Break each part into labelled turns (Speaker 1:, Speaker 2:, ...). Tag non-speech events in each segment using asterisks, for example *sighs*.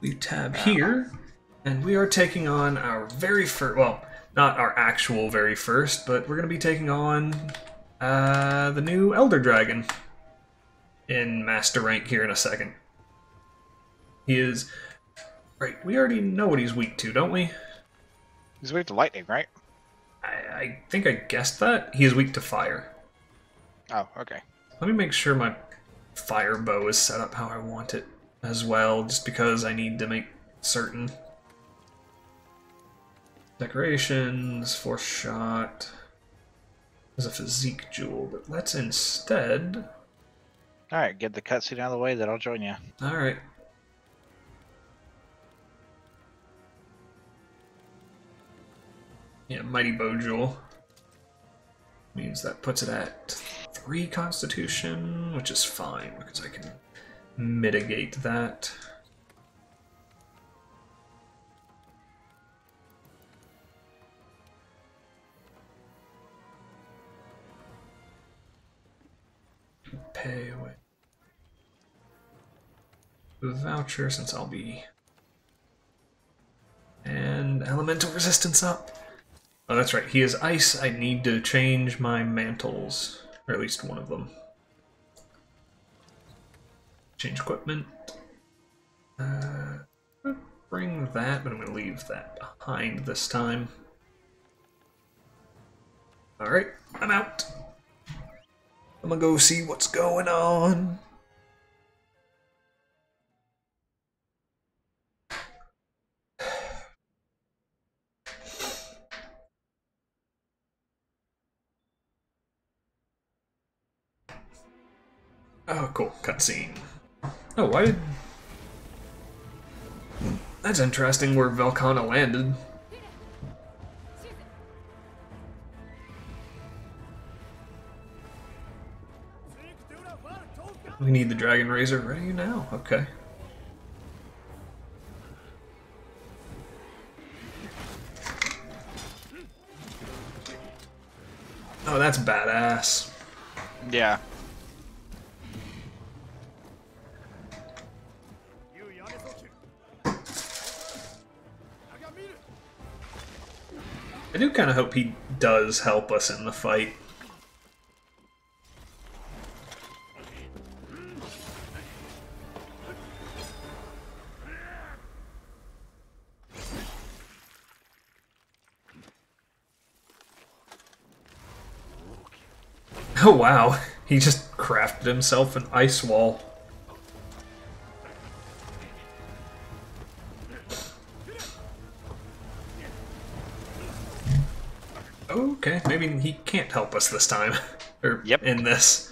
Speaker 1: We tab here, and we are taking on our very first. Well, not our actual very first, but we're going to be taking on uh, the new Elder Dragon in Master Rank here in a second. He is. Right, we already know what he's weak to, don't we?
Speaker 2: He's weak to lightning, right?
Speaker 1: I, I think I guessed that. He is weak to fire.
Speaker 2: Oh, okay.
Speaker 1: Let me make sure my fire bow is set up how I want it as well, just because I need to make certain. Decorations, force shot. There's a physique jewel, but let's instead.
Speaker 2: Alright, get the cutscene out of the way, then I'll join you.
Speaker 1: Alright. Yeah, Mighty Bow Jewel. Means that puts it at 3 Constitution, which is fine, because I can mitigate that. Pay away. Voucher, since I'll be. And elemental resistance up. Oh, that's right. He is ice. I need to change my mantles, or at least one of them. Change equipment. Uh, bring that, but I'm going to leave that behind this time. Alright, I'm out. I'm gonna go see what's going on. *sighs* Oh, cool. Cutscene. Oh, why did... That's interesting where Velkhana landed. We need the Dragonator ready now. Okay. Oh, that's badass.
Speaker 2: Yeah.
Speaker 1: I do kind of hope he does help us in the fight. Oh wow, *laughs* he just crafted himself an ice wall. Okay, maybe he can't help us this time. *laughs* or
Speaker 2: Yep.
Speaker 1: in this.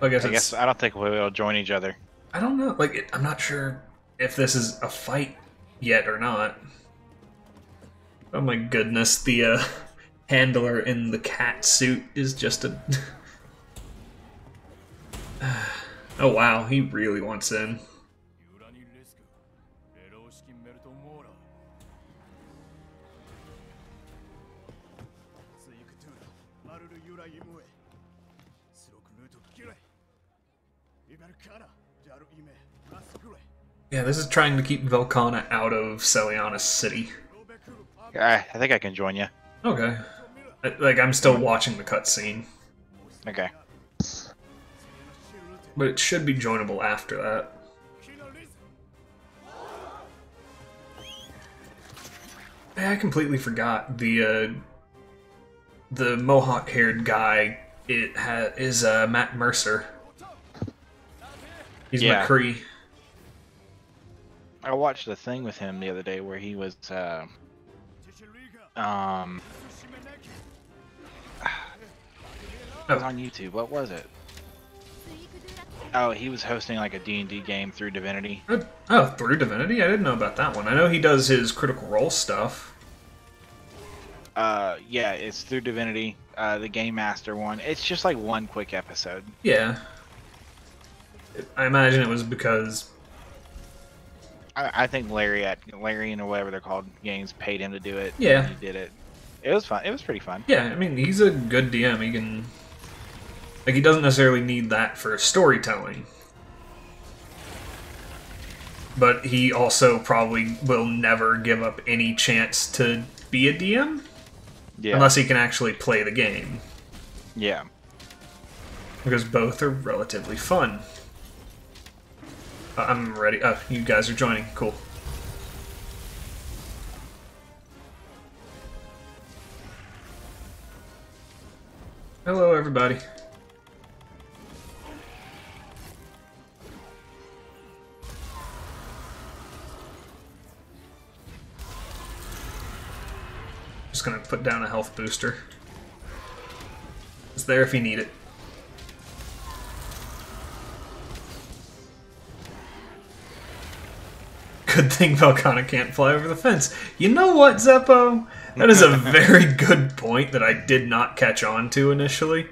Speaker 1: I guess
Speaker 2: I guess I don't think we'll join each other.
Speaker 1: I don't know. Like, it, I'm not sure if this is a fight yet or not. Oh my goodness, the uh, *laughs* handler in the cat suit is just a. *sighs* *sighs* oh wow, he really wants in. Yeah, this is trying to keep Velkhana out of Seliana's city.
Speaker 2: I, I think I can join you.
Speaker 1: Okay. I, like, I'm still watching the cutscene.
Speaker 2: Okay.
Speaker 1: But it should be joinable after that.
Speaker 3: Eh,
Speaker 1: I completely forgot the uh, the mohawk-haired guy. It ha is uh, Matt Mercer. He's
Speaker 2: yeah.
Speaker 1: McCree.
Speaker 2: I watched a thing with him the other day where he was uh, um it was *sighs* oh. on YouTube. What was it? Oh, he was hosting like a D&D game through Divinity.
Speaker 1: Oh, oh, through Divinity? I didn't know about that one. I know he does his Critical Role stuff.
Speaker 2: Uh, yeah, it's through Divinity, uh, the Game Master one. It's just like one quick episode.
Speaker 1: Yeah. I imagine it was because
Speaker 2: I, I think Larry at Larian or whatever they're called games paid him to do it.
Speaker 1: Yeah.
Speaker 2: he did it. It was fun. It was pretty fun.
Speaker 1: Yeah, I mean, he's a good DM. He can. Like, he doesn't necessarily need that for storytelling. But he also probably will never give up any chance to be a DM
Speaker 2: Yeah.
Speaker 1: unless he can actually play the game.
Speaker 2: yeah.
Speaker 1: Because both are relatively fun. Uh, I'm ready. Oh, you guys are joining. Cool. Hello, everybody. Just gonna put down a health booster. It's there if you need it. Thing Velkhana can't fly over the fence. You know what, Zeppo? That is a *laughs* very good point that I did not catch on to initially.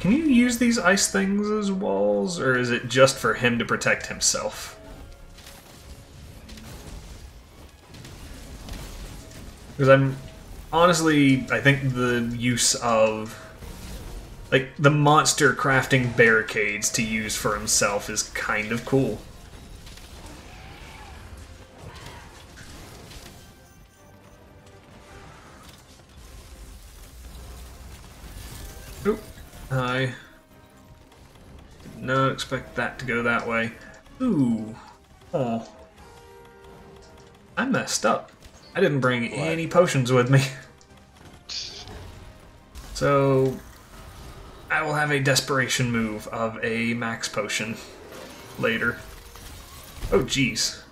Speaker 1: Can you use these ice things as walls, or is it just for him to protect himself? Because I'm honestly, I think the use of like the monster crafting barricades to use for himself is kind of cool. Oop. I did not expect that to go that way. Ooh. Oh. I messed up. I didn't bring any potions with me. *laughs* So I will have a desperation move of a max potion later. Oh, jeez.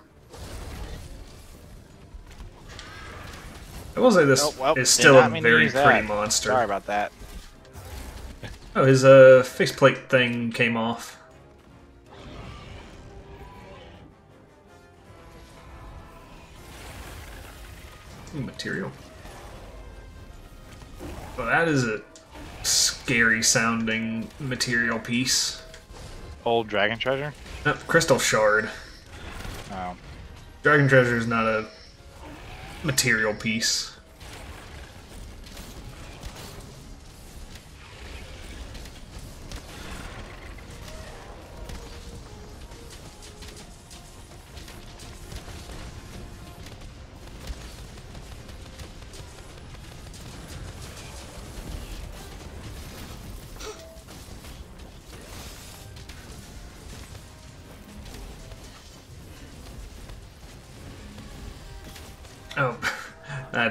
Speaker 1: I will say this
Speaker 2: Oh, well,
Speaker 1: is still a
Speaker 2: not mean to
Speaker 1: very pretty
Speaker 2: that.
Speaker 1: monster.
Speaker 2: Sorry about that. *laughs*
Speaker 1: Oh, his uh, faceplate thing came off. Ooh, material. Well, that is a scary sounding material piece.
Speaker 2: Old dragon treasure.
Speaker 1: No, crystal shard.
Speaker 2: Oh.
Speaker 1: Dragon treasure is not a material piece.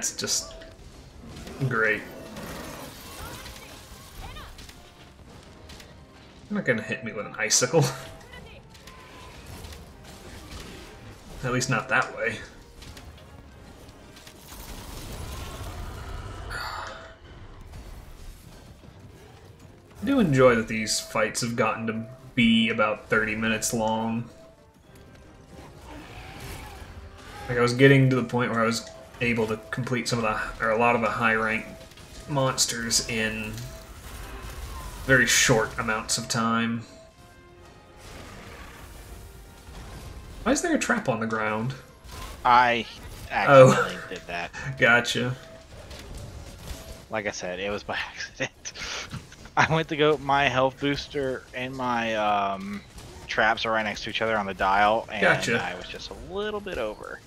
Speaker 1: That's just great. You're not gonna hit me with an icicle. *laughs* At least not that way. I do enjoy that these fights have gotten to be about 30 minutes long. Like I was getting to the point where I was able to complete some of the or a lot of the high rank monsters in very short amounts of time. Why is there a trap on the ground?
Speaker 2: I
Speaker 1: Oh.
Speaker 2: accidentally did that. *laughs*
Speaker 1: Gotcha.
Speaker 2: Like I said, it was by *laughs* accident. I went to go. My health booster and my um, traps are right next to each other on the dial, and
Speaker 1: Gotcha.
Speaker 2: I was just a little bit over.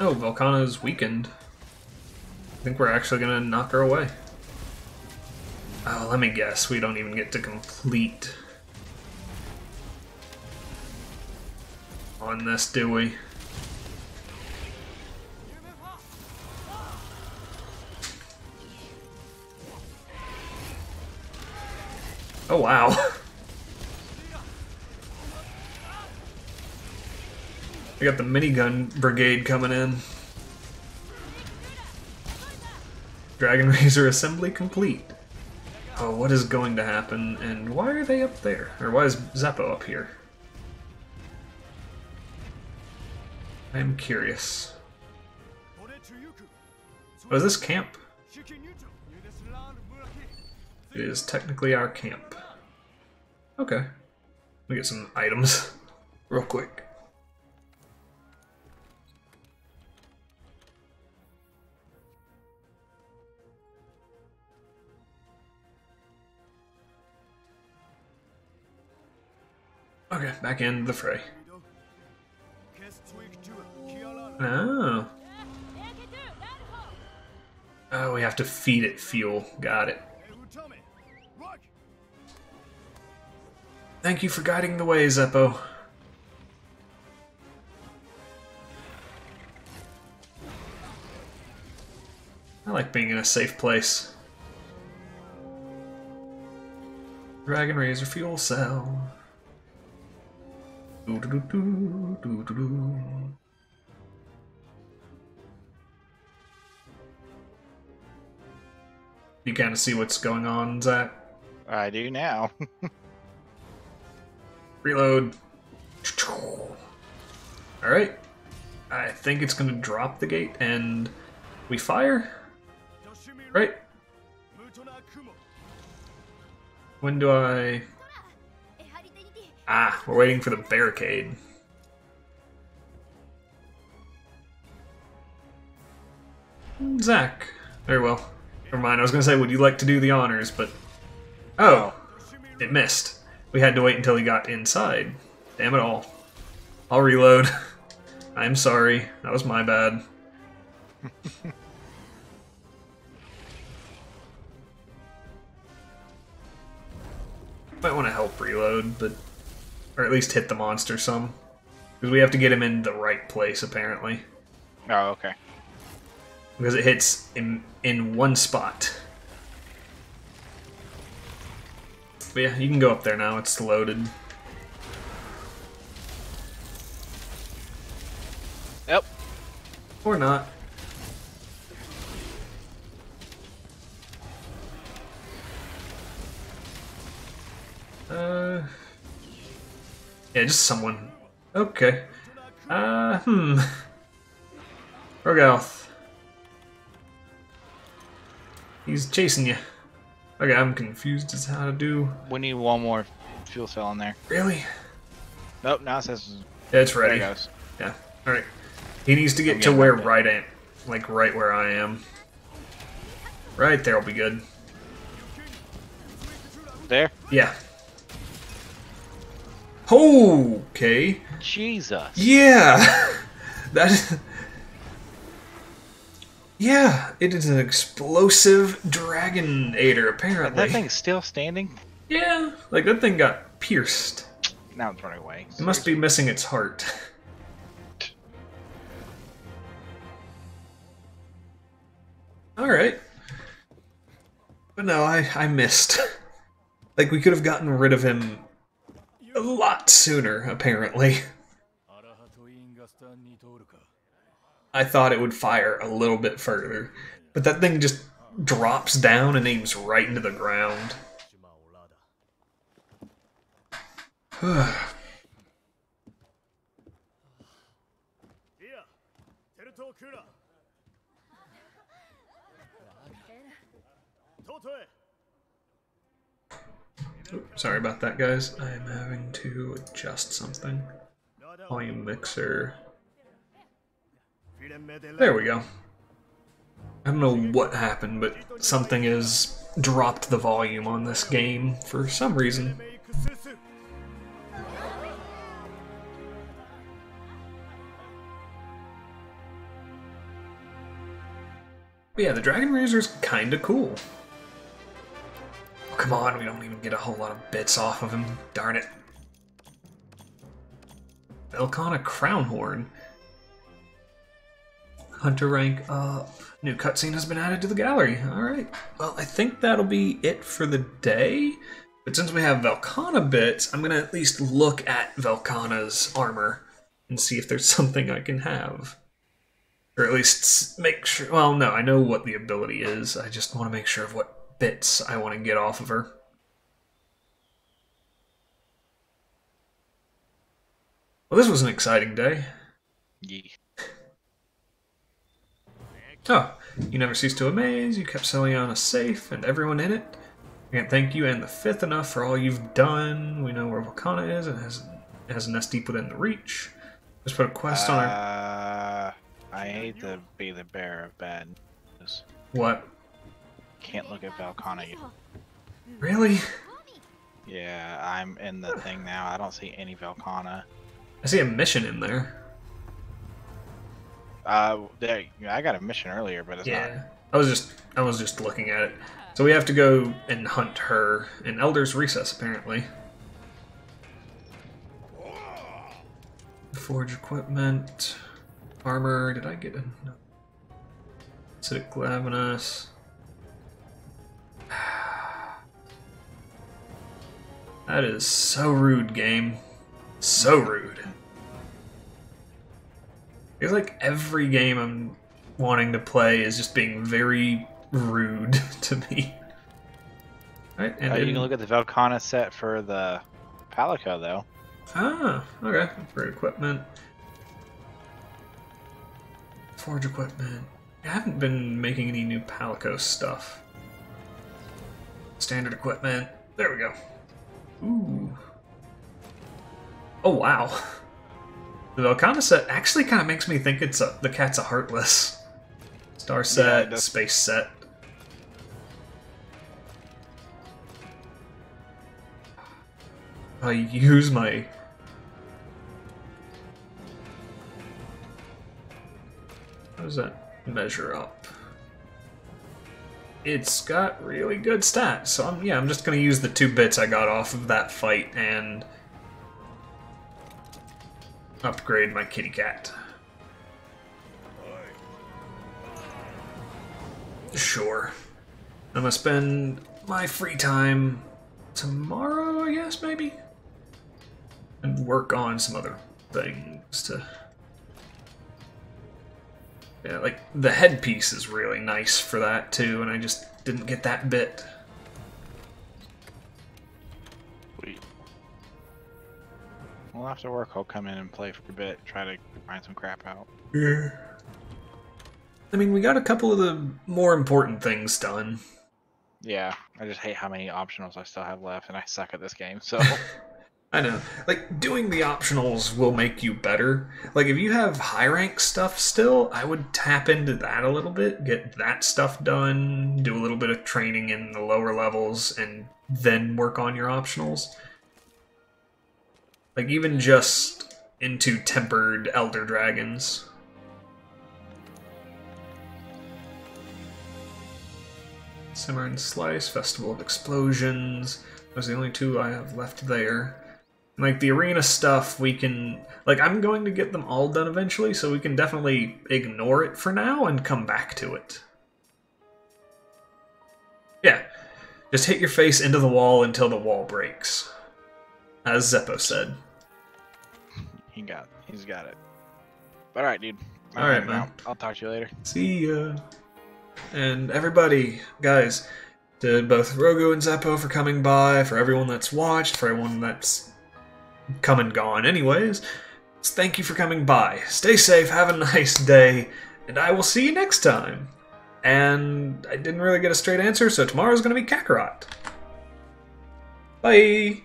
Speaker 1: Oh, Volcano's weakened. I think we're actually gonna knock her away. Oh, let me guess. We don't even get to complete on this, do we? Oh wow. *laughs* We got the minigun brigade coming in. Dragon *laughs* ator assembly complete. Oh, what is going to happen, and why are they up there? Or why is Zeppo up here? I am curious. Oh, is this camp? It is technically our camp. Okay. Let me get some items *laughs* real quick. Back in the fray. Oh. Oh, we have to feed it fuel. Got it. Thank you for guiding the way, Zeppo. I like being in a safe place. Dragonator fuel cell. Doo -doo -doo. You kind of see what's going on, Zach.
Speaker 2: I do now. *laughs*
Speaker 1: Reload. Alright. I think it's going to drop the gate and we fire? Right? When do I... Ah, we're waiting for the barricade. Zach. Very well. Never mind, I was going to say, would you like to do the honors, but... Oh, it missed. We had to wait until he got inside. Damn it all. I'll reload. *laughs* I'm sorry. That was my bad. *laughs* Might want to help reload, but... Or at least hit the monster some. Because we have to get him in the right place, apparently.
Speaker 2: oh, okay.
Speaker 1: Because it hits in, in one spot. But yeah, you can go up there now, it's loaded.
Speaker 2: Yep.
Speaker 1: Or not. Uh, yeah, just someone. Okay. Uh, hmm. Rogalth. He's chasing you. Okay, I'm confused as how to do.
Speaker 2: We need one more fuel cell in there.
Speaker 1: Really?
Speaker 2: Nope, now it says
Speaker 1: Yeah, it's
Speaker 2: there
Speaker 1: ready.
Speaker 2: it goes.
Speaker 1: Yeah. All right. He needs to get to where
Speaker 2: right there.
Speaker 1: right am, like right where I am. Right there'll be good.
Speaker 2: There?
Speaker 1: Yeah. Okay.
Speaker 2: Jesus.
Speaker 1: Yeah. *laughs* that. Yeah, it is an explosive dragon Dragonator, apparently.
Speaker 2: That thing's still standing?
Speaker 1: Yeah, like that thing got pierced.
Speaker 2: Now it's running away.
Speaker 1: It must be missing its heart. *laughs* Alright. But no, I, I missed. *laughs* like, we could have gotten rid of him a lot sooner, apparently. I thought it would fire a little bit further, but that thing just drops down and aims right into the ground. *sighs* *sighs*
Speaker 3: Oh,
Speaker 1: sorry about that, guys. I'm having to adjust something. Volume mixer. There we go. I don't know what happened, but something has dropped the volume on this game for some reason. But yeah, the Dragonator's kinda cool. Come on, we don't even get a whole lot of bits off of him. Darn it. Velkhana Crownhorn. Hunter rank up. New cutscene has been added to the gallery. Alright. Well, I think that'll be it for the day. But since we have Velkhana bits, I'm gonna at least look at Velkhana's armor and see if there's *laughs* something I can have. Or at least make sure. Well, no, I know what the ability is. I just want to make sure of what bits I want to get off of her. Well, this was an exciting day.
Speaker 2: Ye- *laughs*
Speaker 1: Oh, you never cease to amaze. You kept Seliana safe and everyone in it. I can't thank you and the fifth enough for all you've done. We know where Volcana is and has it has a nest deep within the reach. Just put a quest on our
Speaker 2: Uh, I hate to be the bearer of bad news.
Speaker 1: what?
Speaker 2: Can't look at Valcana yet.
Speaker 1: Really?
Speaker 2: Yeah, I'm in the thing now. I don't see any Valcana.
Speaker 1: I see a mission in there.
Speaker 2: Uh, there, I got a mission earlier, but it's not.
Speaker 1: Yeah. I was just I was just looking at it. So we have to go and hunt her in Elder's Recess apparently. Forge equipment, armor. Did I get a no? Acidic Glavenus. That is so rude, game. So rude. It's like every game I'm wanting to play is just being very rude *laughs* to me. Right, and
Speaker 2: Uh, you can look at the Valcana set for the Palico, though.
Speaker 1: Ah, okay. For equipment. Forge equipment. I haven't been making any new Palico stuff. Standard equipment. There we go. Ooh. Oh, wow. *laughs* The Velkhana set actually kind of makes me think it's a, the cat's a heartless. Star set,
Speaker 2: does.
Speaker 1: space set. I use my How does that measure up? It's got really good stats, so I'm, yeah, I'm just gonna use the two bits I got off of that fight and upgrade my kitty cat. Sure. I'm gonna spend my free time tomorrow, I guess, maybe? And work on some other things to yeah, like the headpiece is really nice for that too, and I just didn't get that bit.
Speaker 2: Sweet. Well, after work, I'll come in and play for a bit, try to find some crap out.
Speaker 1: Yeah. I mean, we got a couple of the more important things done.
Speaker 2: Yeah, I just hate how many optionals I still have left, and I suck at this game. So *laughs*
Speaker 1: I know. Like, doing the optionals will make you better. Like, if you have high rank stuff still, I would tap into that a little bit, get that stuff done, do a little bit of training in the lower levels, and then work on your optionals. Like, even just into tempered Elder Dragons. Simmer and Slice, Festival of Explosions. Those are the only two I have left there. Like the arena stuff, we can. Like, I'm going to get them all done eventually, so we can definitely ignore it for now and come back to it. Yeah. Just hit your face into the wall until the wall breaks. As Zeppo said.
Speaker 2: he got, he's got it. But all right, dude. I'm
Speaker 1: All right, man.
Speaker 2: I'll talk to you later.
Speaker 1: See ya. And everybody, guys, to both Rogu and Zeppo for coming by, for everyone that's watched, for everyone that's come and gone anyways, thank you for coming by. Stay safe, have a *laughs* nice day, and I will see you next time. And I didn't really get a straight answer, so tomorrow's gonna be Kakarot. Bye!